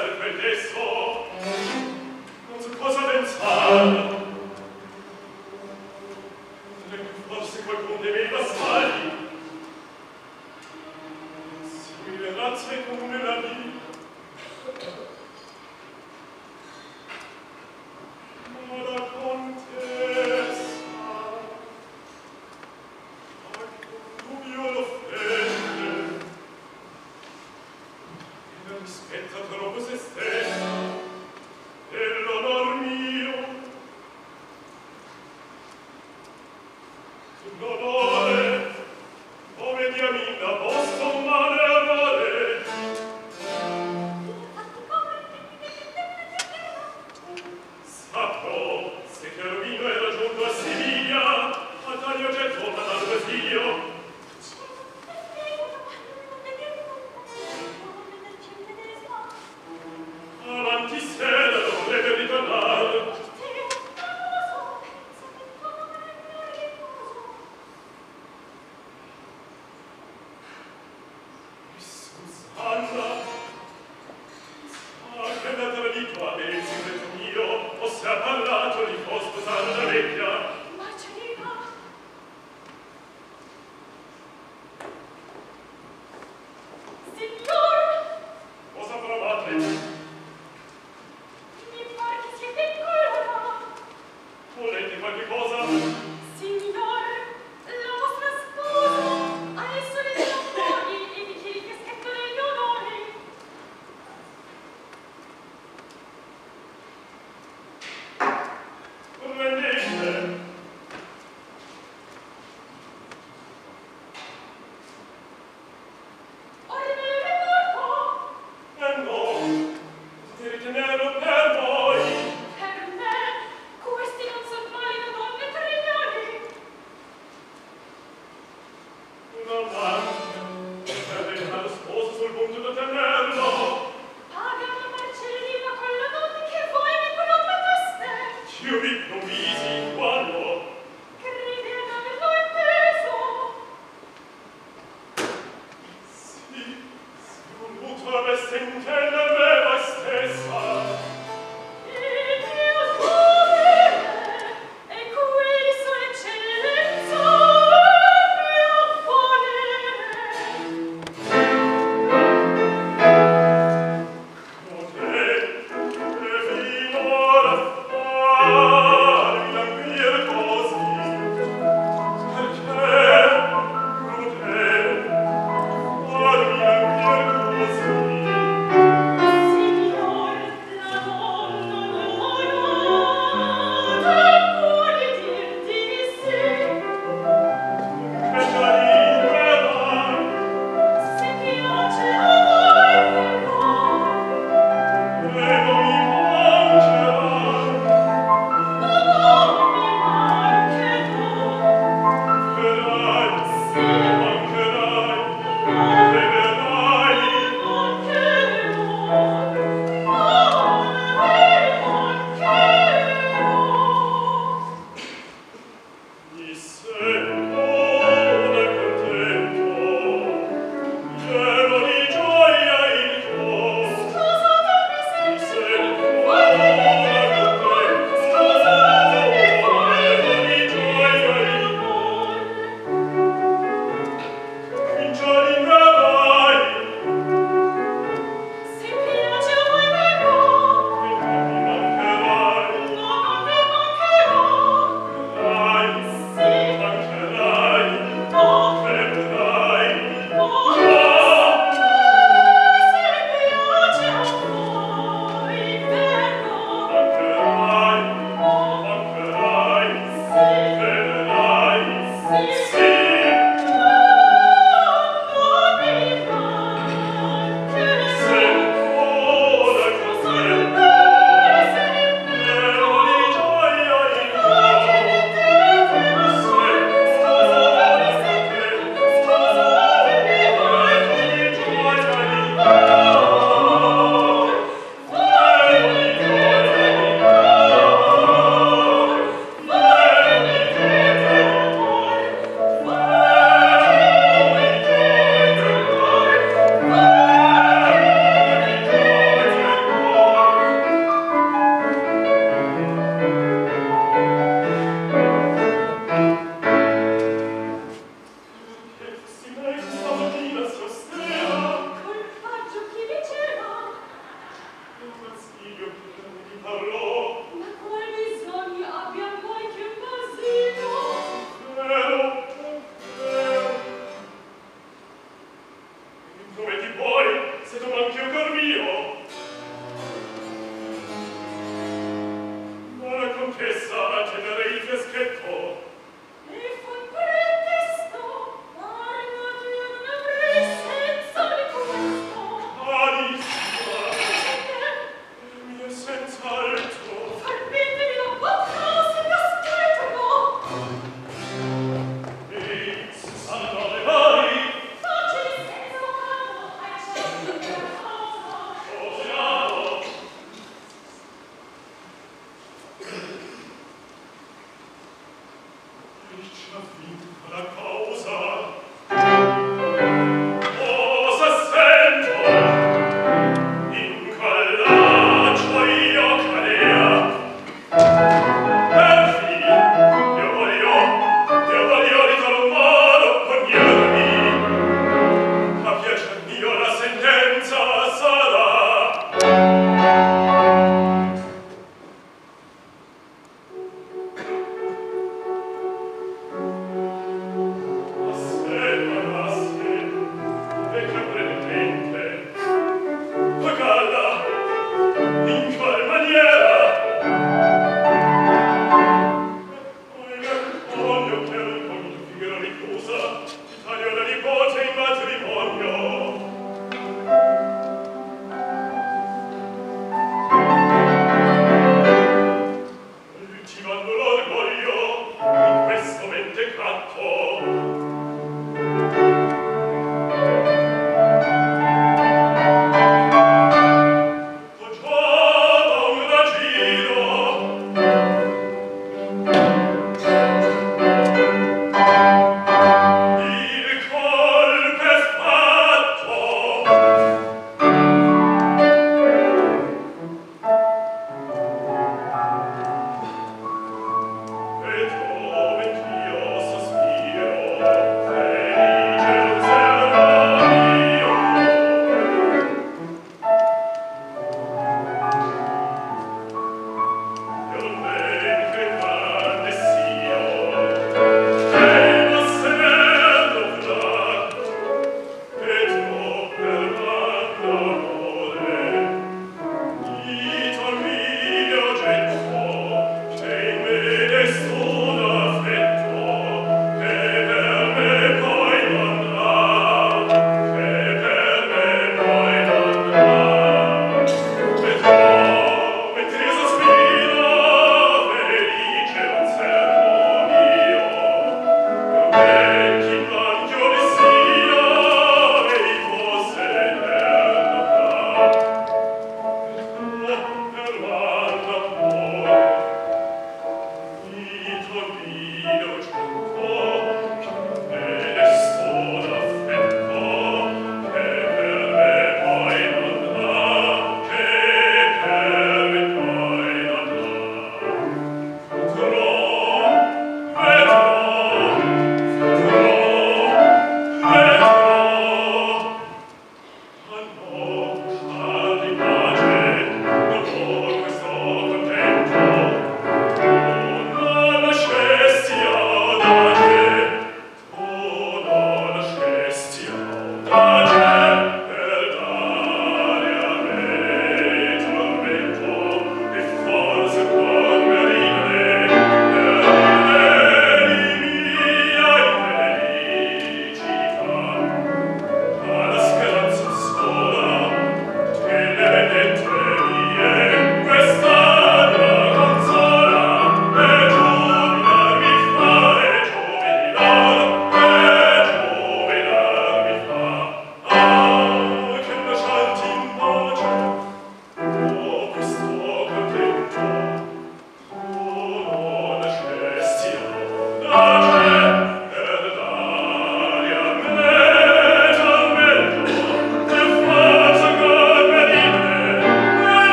serpente so. Non so cosa pensare?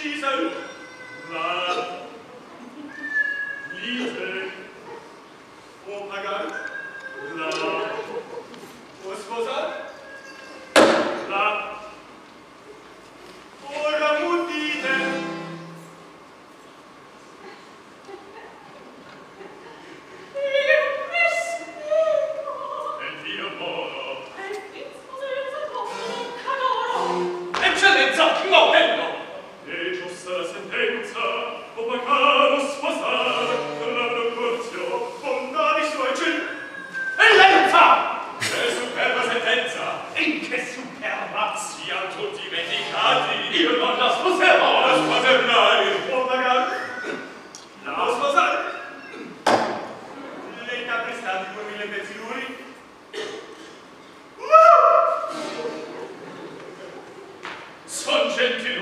she's over. motion to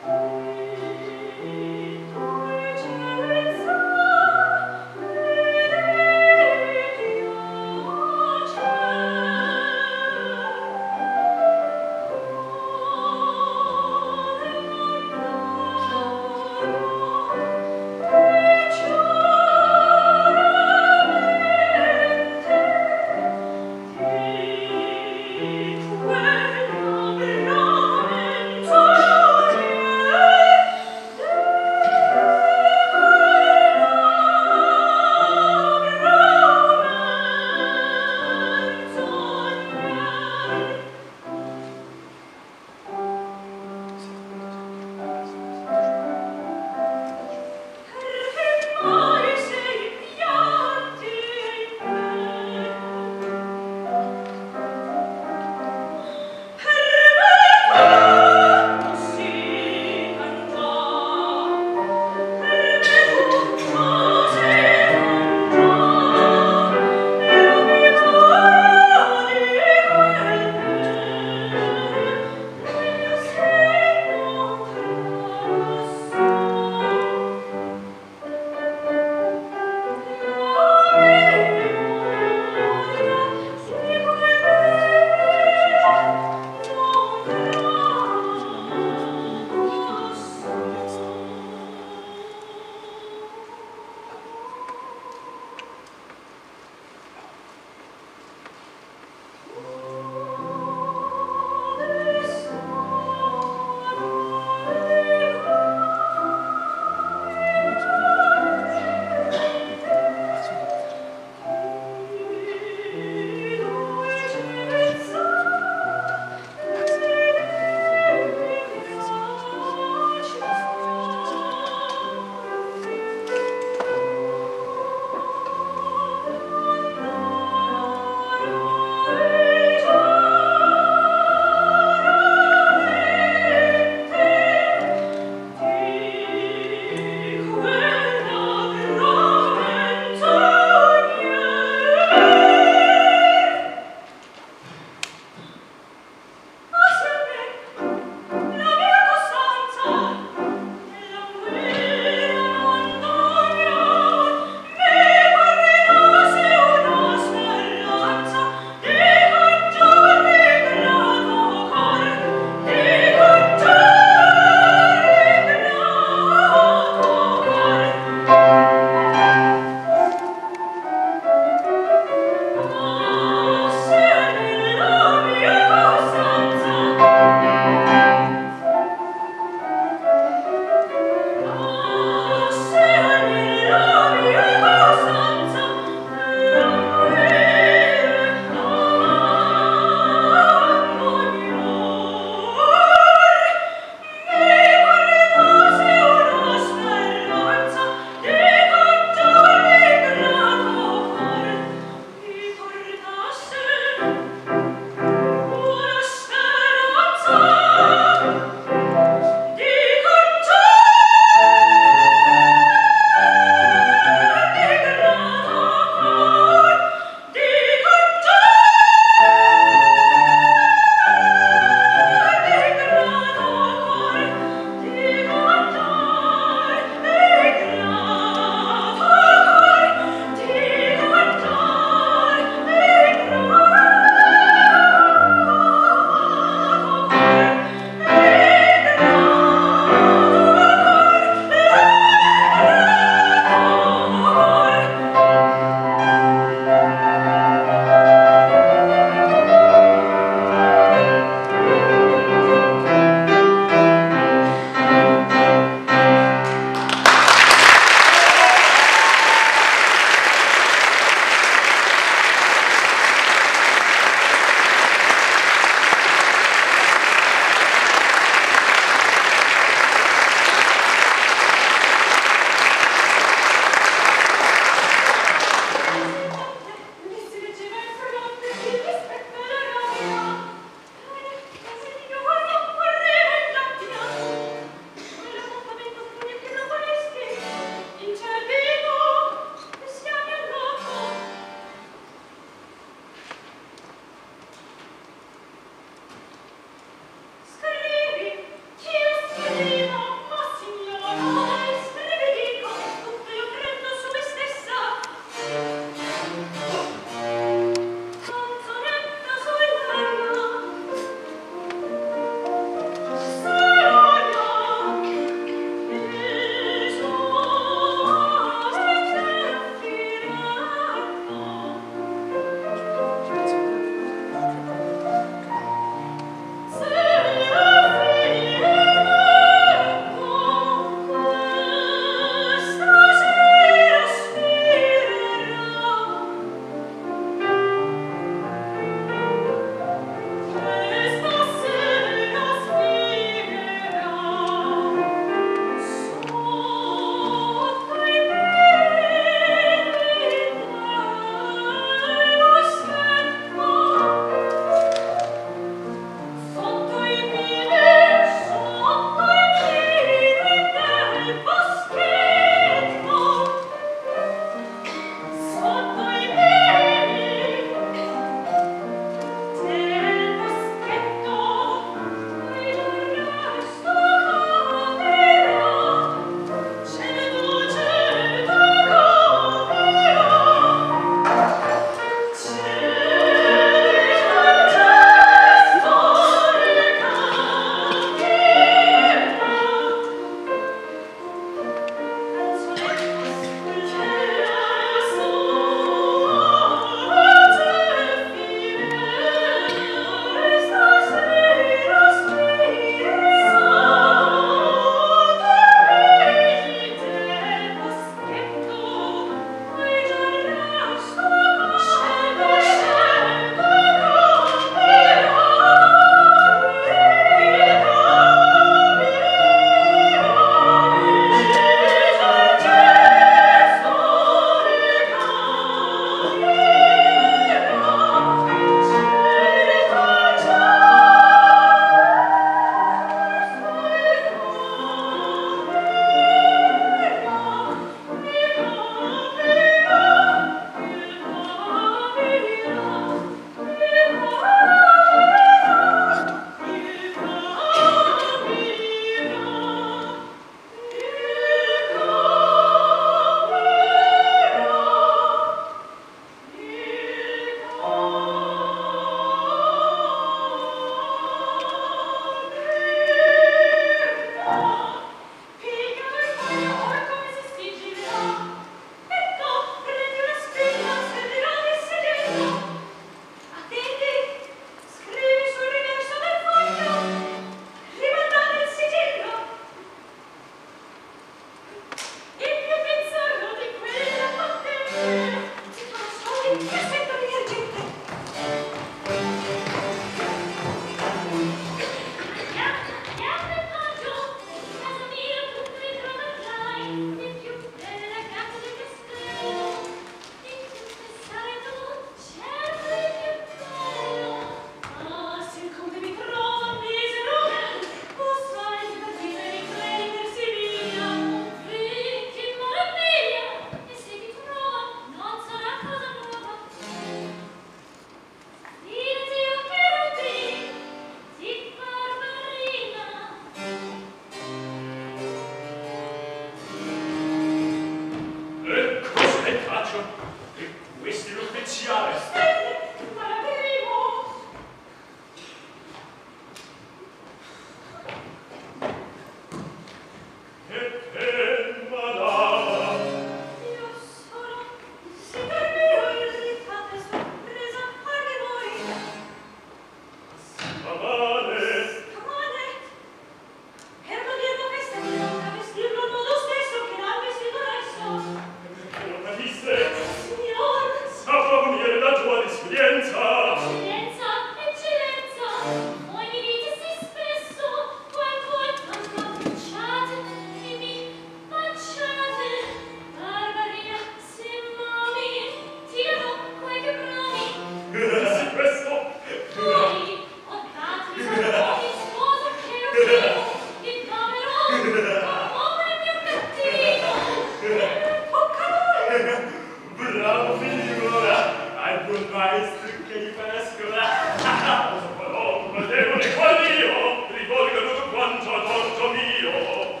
maestri che li pescono. Oh, ma devo ne qual io, rivolga tutto quanto a torto mio.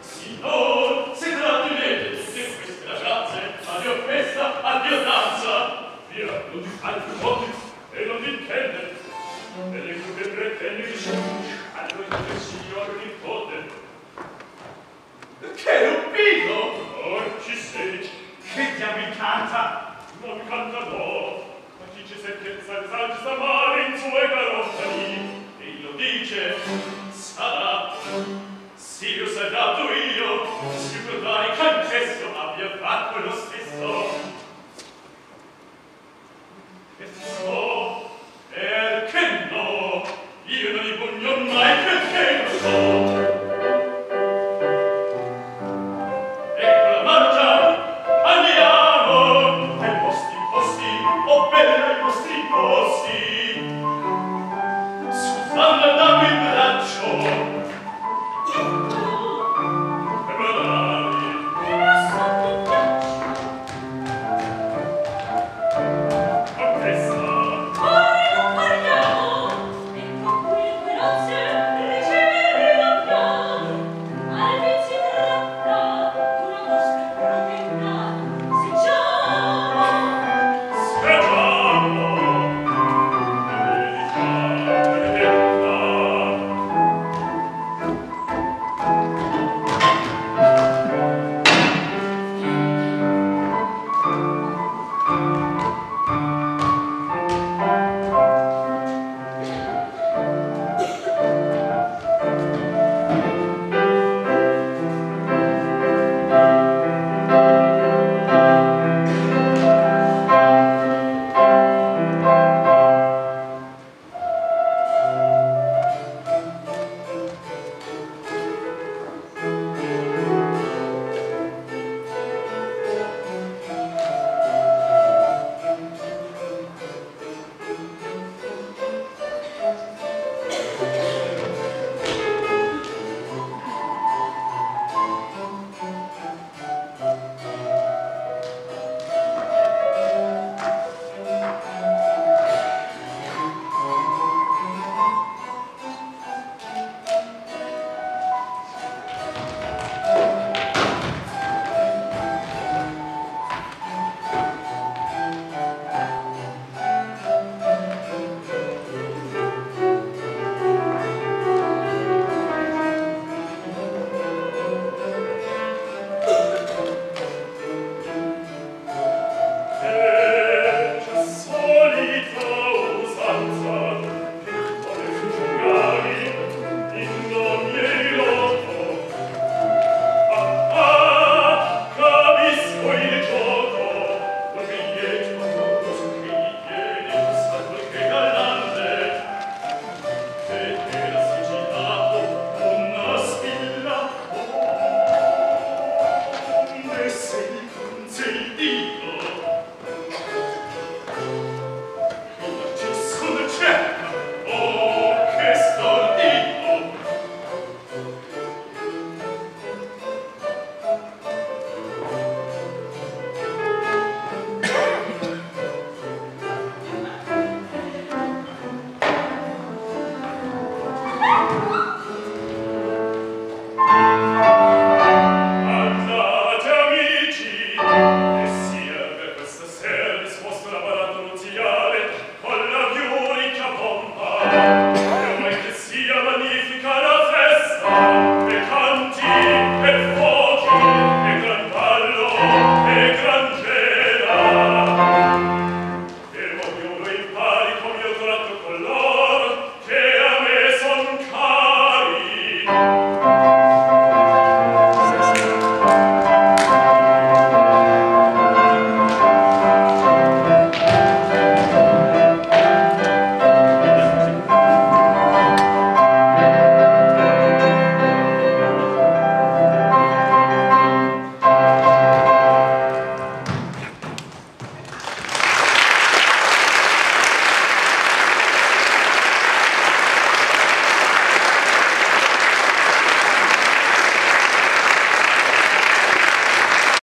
Signor, se trattenete tutte queste ragazze, addio festa, addio danza. Via, non di altri modi, e non di intendere. E le cui pretende di sciogli, allora il signor